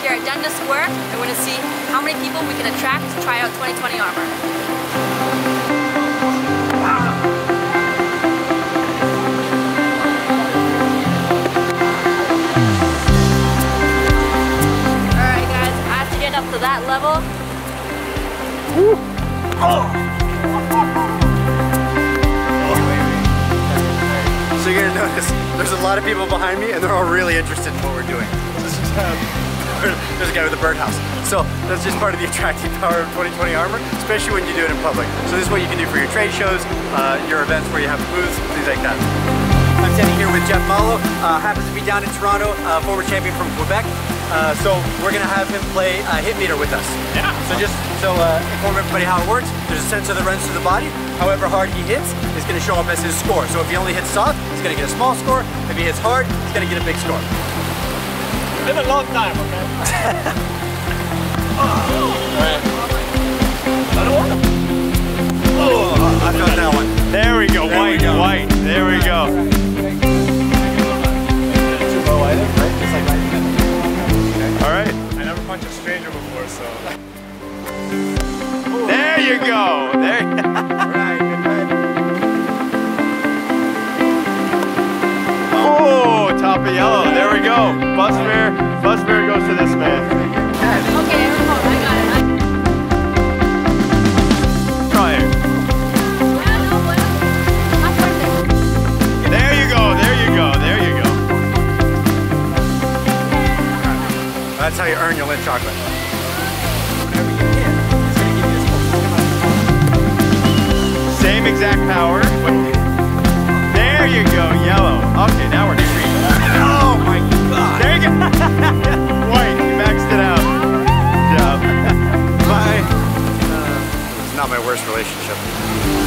here at Dundas Square and we're gonna see how many people we can attract to try out 2020 armor. Alright guys, I have So you're gonna notice there's a lot of people behind me and they're all really interested in what we're doing. This is, um, there's a guy with a birdhouse. So that's just part of the attracting power of 2020 armor, especially when you do it in public. So this is what you can do for your trade shows, uh, your events where you have booths, things like that. I'm standing here with Jeff Malo, uh, happens to be down in Toronto, uh, former champion from Quebec. Uh, so we're gonna have him play uh, hit meter with us. Yeah. So just so uh, inform everybody how it works. There's a sensor that runs through the body. However hard he hits is gonna show up as his score. So if he only hits soft, he's gonna get a small score. If he hits hard, he's gonna get a big score. Been a long time, okay? Oh, I felt that one. There we go, There we white, go. white. There we go. Too low either, right? Just like that. All right. I never punched a stranger before, so. There you go. There. top of yellow. There we go. Bus fare. Bus fare goes to this man. Okay, remote, I got it. I- Try it. Yeah, no, bueno. Más fuerte. There you go. There you go. There you go. That's how you earn your Lindt chocolate. Whenever you hit, it's gonna give you this whole Same exact power. My worst relationship.